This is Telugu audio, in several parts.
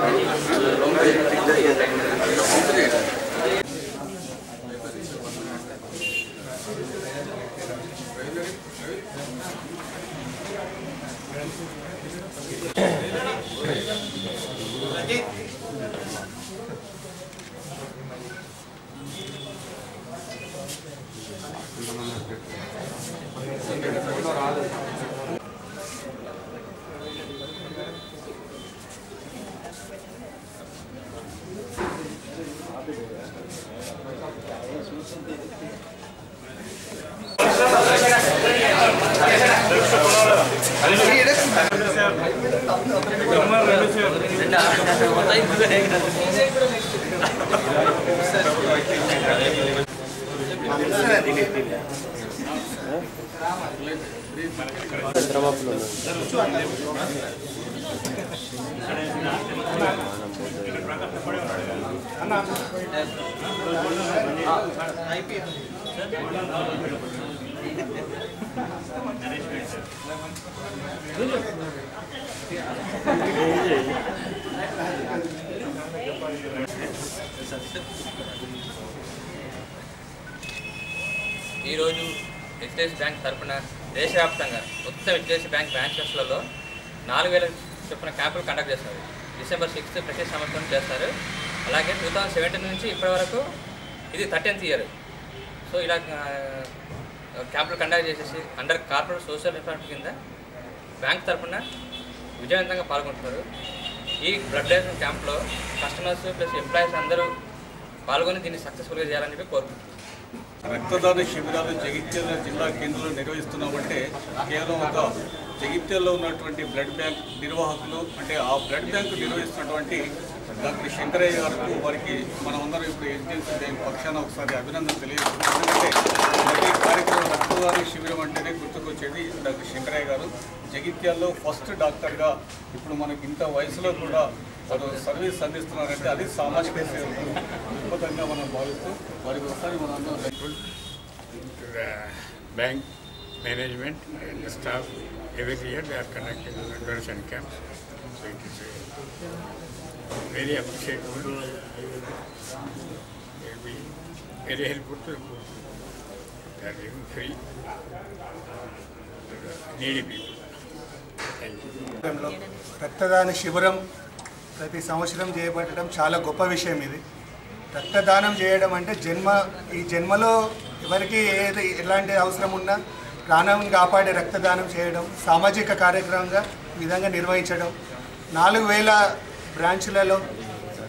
是龙,그거 는. చంద్రబాబులో నరేష్ ఈరోజు హెచ్డిఎఫ్సి బ్యాంక్ తరపున దేశవ్యాప్తంగా మొత్తం హెచ్డిఎఫ్సి బ్యాంక్ బ్రాంచెస్లలో నాలుగు వేల చొప్పున క్యాంపులు కండక్ట్ చేస్తారు. డిసెంబర్ సిక్స్త్ ప్రతి సంవత్సరం చేస్తారు. అలాగే టూ థౌజండ్ సెవెంటీన్ నుంచి ఇప్పటి వరకు ఇది థర్టీన్త్ ఇయర్ సో ఇలా క్యాంపులు కండక్ట్ చేసేసి అండర్ కార్పొరేట్ సోషల్ రిఫార్మ్ కింద బ్యాంక్ తరపున విజయవంతంగా పాల్గొంటున్నారు ఈ బ్లడ్ డొనేషన్ క్యాంప్లో కస్టమర్స్ ప్లస్ ఎంప్లాయీస్ అందరూ పాల్గొని దీన్ని సక్సెస్ఫుల్గా చేయాలని చెప్పి కోరుకుంటున్నాను రక్తదాన శిబిరాలు జగిత్యాల జిల్లా కేంద్రంలో నిర్వహిస్తున్నామంటే కేవలం ఒక జగిత్యాల్లో ఉన్నటువంటి బ్లడ్ బ్యాంక్ నిర్వాహకులు అంటే ఆ బ్లడ్ బ్యాంక్ నిర్వహిస్తున్నటువంటి డాక్టర్ శంకరయ్య గారికి వారికి మనమందరం ఇప్పుడు ఎంజెన్సీ దేని పక్షాన ఒకసారి అభినందన తెలియజేస్తున్నాం. ఎందుకంటే ప్రతి కార్యక్రమం రక్తదాన శిబిరం అంటేనే గుర్తుకొచ్చేది డాక్టర్ శంకరయ్య గారు. జగిత్యాల్లో ఫస్ట్ డాక్టర్గా ఇప్పుడు మనకి ఇంత వయసులో కూడా వారు సర్వీస్ అందిస్తున్నారంటే అది సామాజిక సేవ అద్భుతంగా మనం భావిస్తూ వారికి ఒకసారి మనందరం అందరం management and the staff. Every year they are conducting donation camps. So it is uh, very appreciable. It will be very helpful to the poor. They are giving free to the needy people. Thank you. లో రక్తదాన శిబిరం ప్రతి సంవత్సరం చేయబడటం చాలా గొప్ప విషయం ఇది రక్తదానం చేయడం అంటే జన్మ ఈ జన్మలో ఎవరికి ఏది ఎలాంటి అవసరం ఉన్నా ప్రాణాలను కాపాడే రక్తదానం చేయడం సామాజిక కార్యక్రమంగా విధంగా నిర్వహించడం. నాలుగు వేల బ్రాంచ్లలో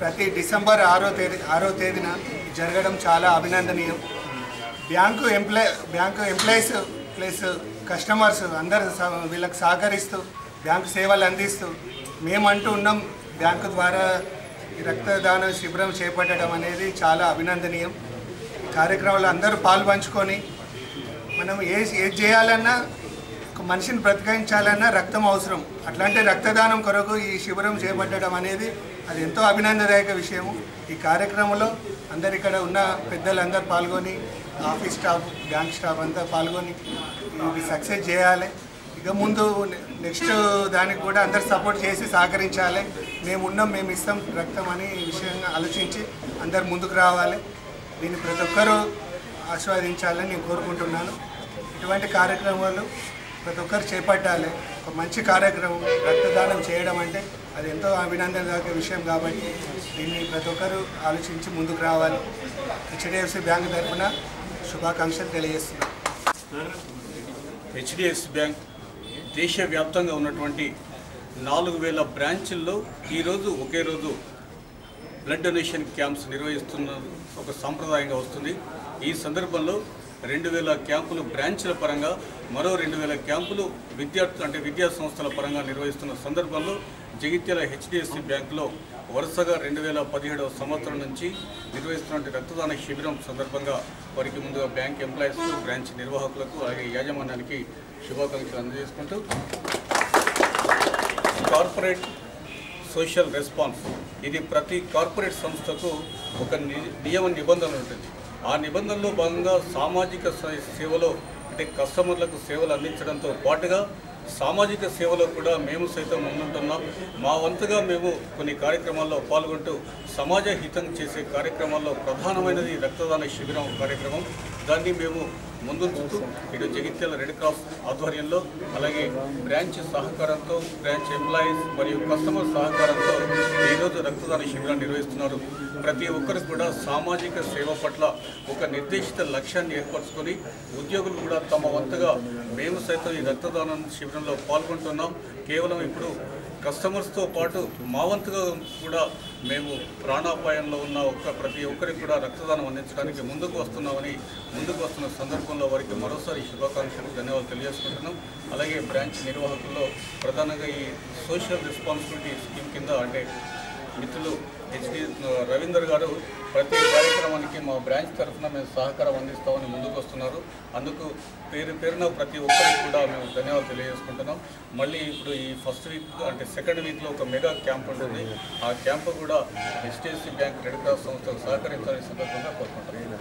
ప్రతి డిసెంబర్ ఆరో తేదీ ఆరో తేదీన జరగడం చాలా అభినందనీయం. Bank employee bank employees plus customers అందరు వీళ్ళకి సహకరిస్తూ బ్యాంకు సేవలు అందిస్తూ మేమంటూ ఉన్నాం. బ్యాంకు ద్వారా రక్తదాన శిబిరం చేపట్టడం అనేది చాలా అభినందనీయం. కార్యక్రమాలు కార్యక్రమంలో అందరూ పాల్పంచుకొని మనం ఏ ఏది చేయాలన్నా ఒక మనిషిని బ్రతికించాలన్నా రక్తం అవసరం. అట్లాంటి రక్తదానం కొరకు ఈ శిబిరం చేపట్టడం అనేది అది ఎంతో అభినందదాయక విషయము. ఈ కార్యక్రమంలో అందరు ఇక్కడ ఉన్న పెద్దలందరూ పాల్గొని ఆఫీస్ స్టాఫ్ బ్యాంక్ స్టాఫ్ అంతా పాల్గొని ఇది సక్సెస్ చేయాలి. ఇక ముందు నెక్స్ట్ దానికి కూడా అందరు సపోర్ట్ చేసి సహకరించాలి. మేము ఉన్నాం మేము ఇస్తాం రక్తం అని విషయంగా ఆలోచించి అందరు ముందుకు రావాలి. దీన్ని ప్రతి ఒక్కరూ ఆస్వాదించాలని నేను కోరుకుంటున్నాను. ఇటువంటి కార్యక్రమాలు ప్రతి ఒక్కరు చేపట్టాలి. ఒక మంచి కార్యక్రమం రక్తదానం చేయడం అంటే అది ఎంతో అభినందనదాయక విషయం కాబట్టి దీన్ని ప్రతి ఒక్కరూ ఆలోచించి ముందుకు రావాలి. హెచ్డిఎఫ్సి బ్యాంక్ తరఫున శుభాకాంక్షలు తెలియజేస్తున్నాను. హెచ్డిఎఫ్సి బ్యాంక్ దేశవ్యాప్తంగా ఉన్నటువంటి నాలుగు వేల బ్రాంచుల్లో ఈరోజు ఒకే రోజు బ్లడ్ డొనేషన్ క్యాంప్స్ నిర్వహిస్తున్న ఒక సాంప్రదాయంగా వస్తుంది. ఈ సందర్భంలో రెండు వేల క్యాంపులు బ్రాంచ్ల పరంగా మరో రెండు వేల క్యాంపులు విద్యార్థులు అంటే విద్యా సంస్థల పరంగా నిర్వహిస్తున్న సందర్భంలో జగిత్యాల హెచ్డిఎఫ్సి బ్యాంకులో వరుసగా రెండు వేల పదిహేడవ సంవత్సరం నుంచి నిర్వహిస్తున్న రక్తదాన శిబిరం సందర్భంగా వారికి ముందుగా బ్యాంక్ ఎంప్లాయీస్ బ్రాంచ్ నిర్వాహకులకు అలాగే యాజమాన్యానికి శుభాకాంక్షలు అందజేసుకుంటూ కార్పొరేట్ సోషల్ రెస్పాన్స్. ఇది ప్రతి కార్పొరేట్ సంస్థకు ఒక ని- నియమ నిబంధనలు ఉంటుంది. ఆ నిబంధనలో భాగంగా సామాజిక సేవలో అంటే కస్టమర్లకు సేవలు అందించడంతో పాటుగా సామాజిక సేవలో కూడా మేము సైతం ముందుంటున్నాం. మా వంతుగా మేము కొన్ని కార్యక్రమాల్లో పాల్గొంటూ సమాజ హితం చేసే కార్యక్రమాల్లో ప్రధానమైనది రక్తదాన శిబిరం కార్యక్రమం. దాన్ని మేము ముందుంచుతూ ఇటు జగిత్యాల రెడ్ క్రాస్ ఆధ్వర్యంలో అలాగే బ్రాంచ్ సహకారంతో బ్రాంచ్ ఎంప్లాయీస్ మరియు కస్టమర్ సహకారంతో ఈరోజు రక్తదాన శిబిరాన్ని నిర్వహిస్తున్నారు. ప్రతి ఒక్కరు కూడా సామాజిక సేవ పట్ల ఒక నిర్దేశిత లక్ష్యాన్ని ఏర్పరచుకొని ఉద్యోగులు కూడా తమ వంతుగా మేము సైతం ఈ రక్తదానం కార్యక్రమంలో పాల్గొంటున్నాం. కేవలం ఇప్పుడు కస్టమర్స్తో పాటు మా వంతుగా కూడా మేము ప్రాణాపాయంలో ఉన్న ఒక్క ప్రతి ఒక్కరికి కూడా రక్తదానం అందించడానికి ముందుకు వస్తున్నామని ముందుకు వస్తున్న సందర్భంలో వారికి మరోసారి శుభాకాంక్షలు ధన్యవాదాలు తెలియజేసుకుంటున్నాం. అలాగే బ్రాంచ్ నిర్వాహకుల్లో ప్రధానంగా ఈ సోషల్ రెస్పాన్సిబిలిటీ స్కీమ్ కింద అంటే మిత్రులు హెచ్డి రవీందర్ గారు ప్రతి కార్యక్రమానికి మా బ్రాంచ్ తరఫున మేము సహకారం అందిస్తామని ముందుకు వస్తున్నారు అందుకు పేరు పేరున ప్రతి ఒక్కరికి కూడా మేము ధన్యవాదాలు తెలియజేసుకుంటున్నాం. మళ్ళీ ఇప్పుడు ఈ ఫస్ట్ వీక్ అంటే సెకండ్ వీక్లో ఒక మెగా క్యాంప్ ఉంటుంది. ఆ క్యాంపు కూడా హెచ్డిఎఫ్సి బ్యాంక్ రెడ్ క్రాస్ సంస్థకు సహకరించాలని సందర్భంగా కోరుకుంటున్నాం.